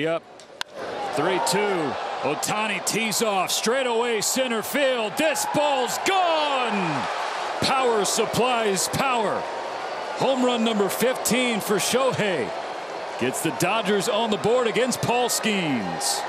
Yep. 3-2. Ohtani tees off straight away center field. This ball's gone. Power supplies power. Home run number 15 for Shohei. Gets the Dodgers on the board against Paul Skenes.